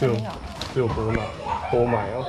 就就多买，多买哦。